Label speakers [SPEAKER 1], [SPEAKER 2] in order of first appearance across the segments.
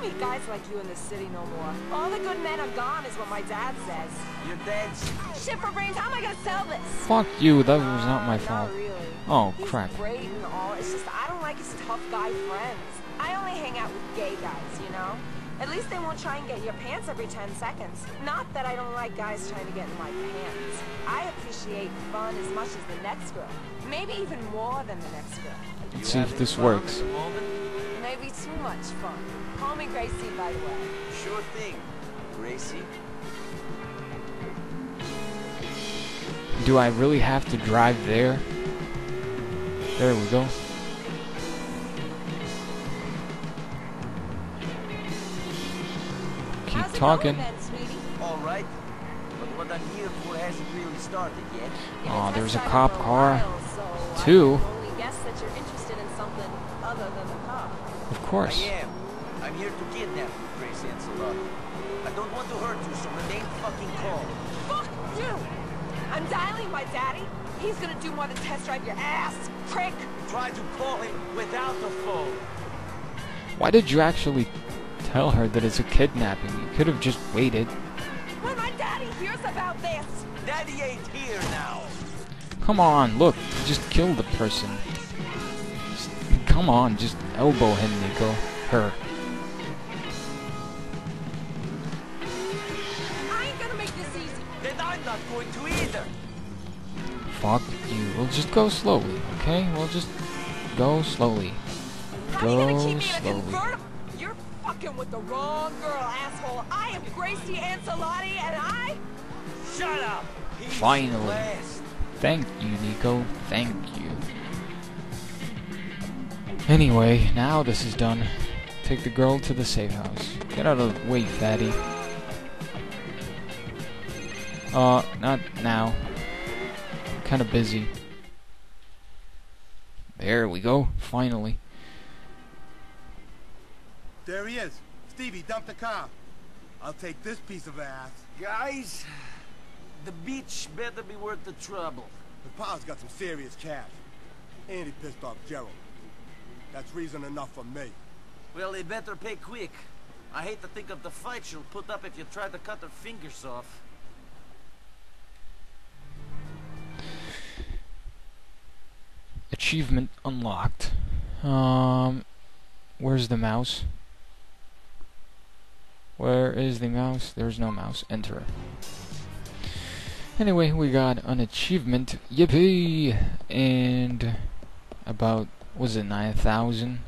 [SPEAKER 1] don't meet guys like you in the city no more. All the good men are gone is what my dad says.
[SPEAKER 2] Your dad's...
[SPEAKER 1] Shit for brains, how am I gonna sell this?
[SPEAKER 3] Fuck you, that was not my fault.
[SPEAKER 1] Not really.
[SPEAKER 3] Oh,
[SPEAKER 1] He's
[SPEAKER 3] crap.
[SPEAKER 1] great and all. It's just I don't like his tough guy friends. I only hang out with gay guys, you know? At least they won't try and get your pants every 10 seconds. Not that I don't like guys trying to get in my pants. I appreciate fun as much as the next girl. Maybe even more than the next girl.
[SPEAKER 3] Let's see if this
[SPEAKER 2] fun
[SPEAKER 3] works.
[SPEAKER 2] At the moment?
[SPEAKER 1] Maybe too much fun. Call me Gracie, by the way.
[SPEAKER 2] Sure thing, Gracie.
[SPEAKER 3] Do I really have to drive there? There we go. Keep
[SPEAKER 1] How's
[SPEAKER 3] talking.
[SPEAKER 1] going then, sweetie?
[SPEAKER 2] All right. But what I'm here for hasn't really started yet.
[SPEAKER 1] You've
[SPEAKER 3] Aw,
[SPEAKER 1] been
[SPEAKER 3] there's a
[SPEAKER 1] test
[SPEAKER 3] cop
[SPEAKER 1] driving for
[SPEAKER 3] car.
[SPEAKER 1] while, so I
[SPEAKER 3] Two. Course.
[SPEAKER 2] I am. I'm here to kidnap you, Gracie Ancelotti. I don't want to hurt you, so remain fucking calm.
[SPEAKER 1] Fuck you! I'm dialing my daddy. He's gonna do more than test drive your ass, prick!
[SPEAKER 2] Try to call him without the phone.
[SPEAKER 3] Why did you actually tell her that it's a kidnapping? You could have just waited.
[SPEAKER 1] When my daddy hears about this!
[SPEAKER 2] Daddy ain't here now.
[SPEAKER 3] Come on, look, you just killed the person. Just- come on, just elbow him, Nico. Her.
[SPEAKER 1] I ain't gonna make this easy.
[SPEAKER 2] Then I'm not going to either.
[SPEAKER 3] Fuck you. We'll just go slowly, okay? We'll just go slowly.
[SPEAKER 1] You gonna
[SPEAKER 3] Go
[SPEAKER 1] keep me in a
[SPEAKER 3] slowly.
[SPEAKER 1] convertible? You're fucking with the wrong girl, asshole. I am Gracie Ancelotti, and I...
[SPEAKER 2] Shut up.
[SPEAKER 3] Finally. Thank you, Nico. Thank you. Anyway, now this is done. Take the girl to the safe house. Get out of the way, fatty. Uh, not now. Kinda busy. There we go, finally.
[SPEAKER 4] There he is. Stevie, dump the car. I'll take this piece of ass.
[SPEAKER 2] Guys, the beach better be worth the trouble.
[SPEAKER 4] The pa's got some serious cash. And he pissed off Gerald. That's reason enough for me.
[SPEAKER 2] Well, they better pay quick. I hate to think of the fight she'll put up if you try to cut her fingers off.
[SPEAKER 3] Achievement unlocked. Um, where's the mouse? Where is the mouse? There's no mouse. Enter. Anyway, we got an achievement. Yippee! And about, was it 9,000?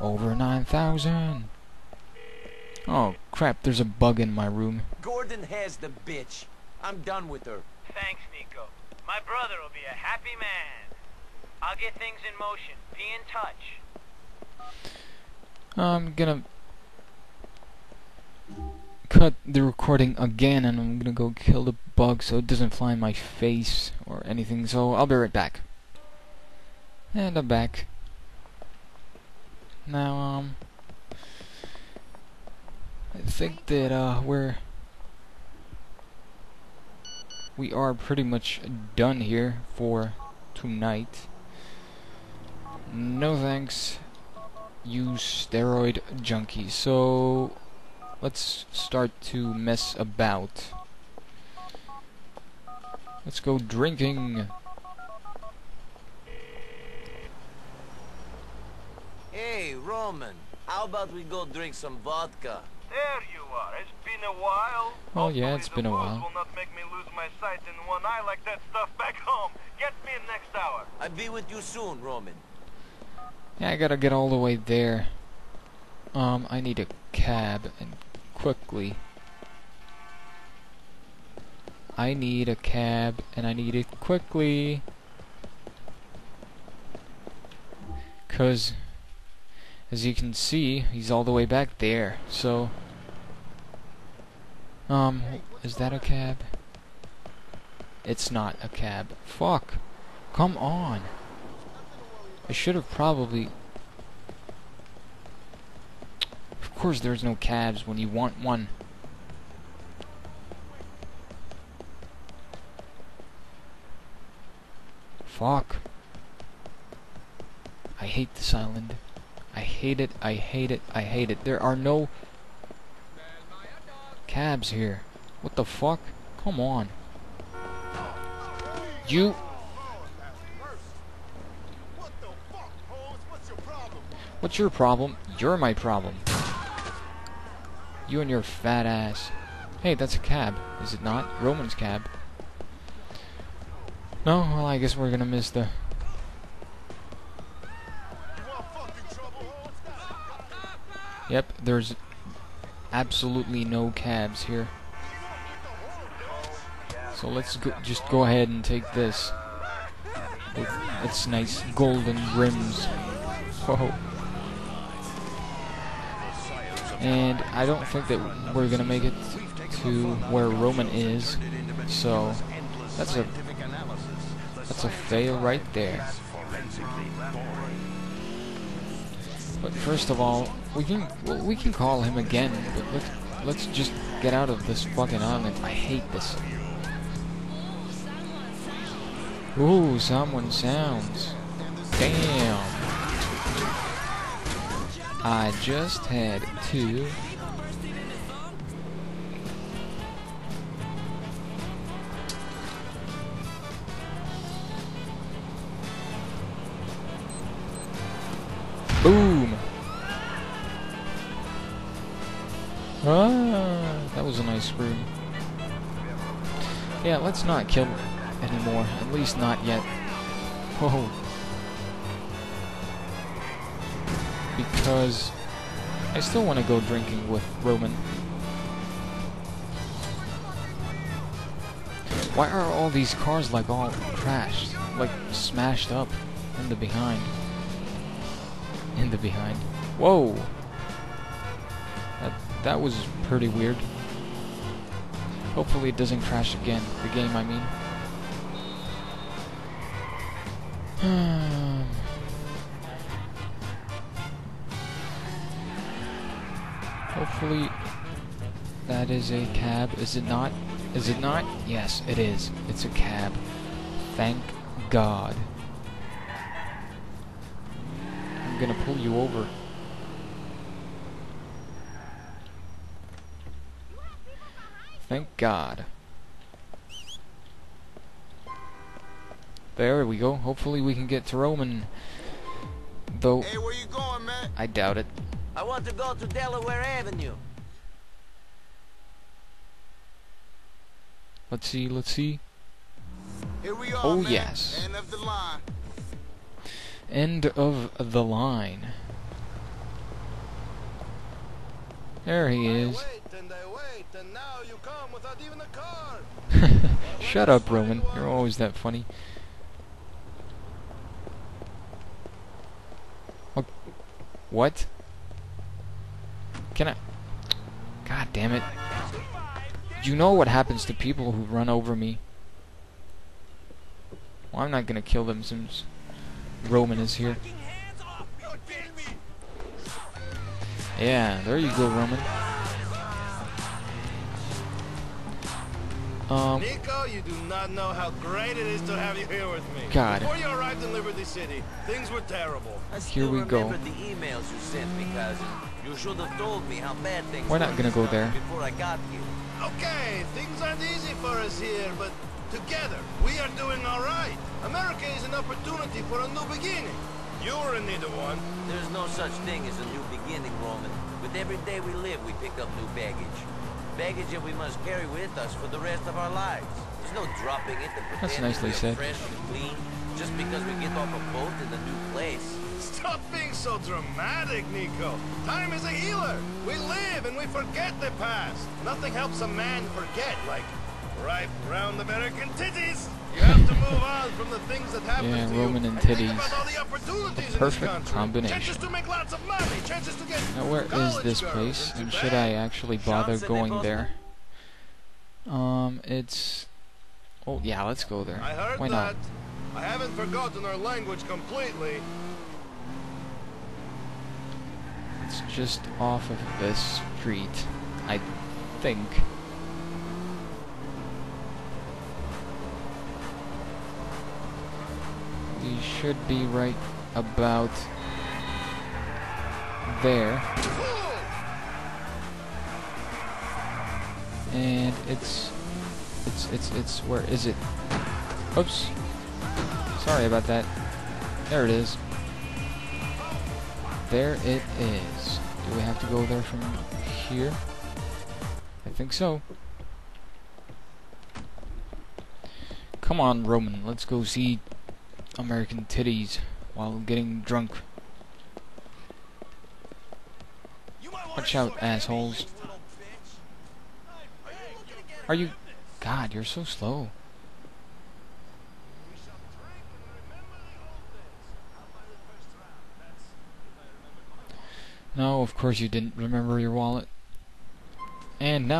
[SPEAKER 3] Over 9,000! Oh, crap, there's a bug in my room.
[SPEAKER 2] Gordon has the bitch. I'm done with her.
[SPEAKER 5] Thanks, Nico. My brother will be a happy man. I'll get things in motion. Be in touch.
[SPEAKER 3] I'm gonna cut the recording again and I'm gonna go kill the bug so it doesn't fly in my face or anything, so I'll be right back. And I'm back. Now, um, I think that, uh, we're, we are pretty much done here for tonight. No thanks you steroid junkie. So let's start to mess about. Let's go drinking.
[SPEAKER 2] Hey, Roman. How about we go drink some vodka?
[SPEAKER 5] There you are. It's been a while.
[SPEAKER 3] Oh, yeah, it's been a
[SPEAKER 5] the booze
[SPEAKER 3] while.
[SPEAKER 5] will not make me lose my sight in one eye like that stuff back home. Get me in next hour.
[SPEAKER 2] I'll be with you soon, Roman.
[SPEAKER 3] Yeah, I gotta get all the way there. Um, I need a cab and quickly. I need a cab and I need it quickly. Cause as you can see, he's all the way back there. So um is that a cab? It's not a cab. Fuck. Come on. I should have probably Of course there's no cabs when you want one. Fuck. I hate this island. I hate it, I hate it, I hate it. There are no cabs here. What the fuck? Come on. You...
[SPEAKER 4] What's your problem?
[SPEAKER 3] You're my problem. You and your fat ass. Hey, that's a cab, is it not? Roman's cab. No? Well, I guess we're gonna miss the... Yep, there's absolutely no cabs here. So let's go, just go ahead and take this. Its nice golden rims. Whoa. And I don't think that we're gonna make it to where Roman is. So that's a that's a fail right there. But first of all, we can well, we can call him again, but let's let's just get out of this fucking island. I hate this. Ooh, someone sounds. Damn. I just had two. A nice screw. Yeah, let's not kill anymore. At least not yet. Whoa. Because I still want to go drinking with Roman. Why are all these cars like all crashed? Like smashed up in the behind? In the behind. Whoa! That, that was pretty weird. Hopefully it doesn't crash again. The game, I mean. Hmm. Hopefully that is a cab. Is it not? Is it not? Yes, it is. It's a cab. Thank God. I'm gonna pull you over. Thank God. There we go. Hopefully we can get to Roman. Though,
[SPEAKER 4] Hey, where you going, man?
[SPEAKER 3] I doubt it.
[SPEAKER 2] I want to go to Delaware Avenue.
[SPEAKER 3] Let's see, let's see.
[SPEAKER 4] Here we are,
[SPEAKER 3] Oh,
[SPEAKER 4] man.
[SPEAKER 3] yes.
[SPEAKER 4] End of the line.
[SPEAKER 3] End of the line. There he is.
[SPEAKER 4] And and now you come without even a car.
[SPEAKER 3] Shut up, Roman. You're always that funny. Oh, what? Can I? God damn it. You know what happens to people who run over me. Well, I'm not gonna kill them since Roman is here. Yeah, there you go, Roman. Um,
[SPEAKER 6] Nico, you do not know how great it is to have you here with me.
[SPEAKER 3] God.
[SPEAKER 6] Before you arrived in Liberty City, things were terrible.
[SPEAKER 2] I
[SPEAKER 3] Here we go.
[SPEAKER 2] the emails you sent me, cousin. You should have told me how bad things
[SPEAKER 3] We're
[SPEAKER 2] were
[SPEAKER 3] not gonna go there.
[SPEAKER 2] Before I got here.
[SPEAKER 6] Okay, things aren't easy for us here, but together, we are doing all right. America is an opportunity for a new beginning. You were in need of one.
[SPEAKER 2] There's no such thing as a new beginning, Roman. With every day we live, we pick up new baggage. Baggage that we must carry with us for the rest of our lives. There's no dropping it to pretend
[SPEAKER 3] That's nicely said.
[SPEAKER 2] fresh and clean just because we get off a boat in a new place.
[SPEAKER 6] Stop being so dramatic, Nico. Time is a healer. We live and we forget the past. Nothing helps a man forget, like ripe, round American titties. You have to move on from the things that happened
[SPEAKER 3] Yeah, Roman and titties.
[SPEAKER 6] the
[SPEAKER 3] perfect combination.
[SPEAKER 6] Chances to make lots of money. Chances to get
[SPEAKER 3] Now where is this place, and should. I actually bother going there? Um, it's... Oh, yeah, let's go there. Why not?
[SPEAKER 6] I haven't forgotten our language completely.
[SPEAKER 3] It's just off of this street, I think. We should be right about there. And it's it's it's it's where is it? Oops. Sorry about that. There it is. There it is. Do we have to go there from here? I think so. Come on, Roman. Let's go see American titties while getting drunk. Watch out, assholes. Are you... God, you're so slow. No, of course you didn't remember your wallet. And now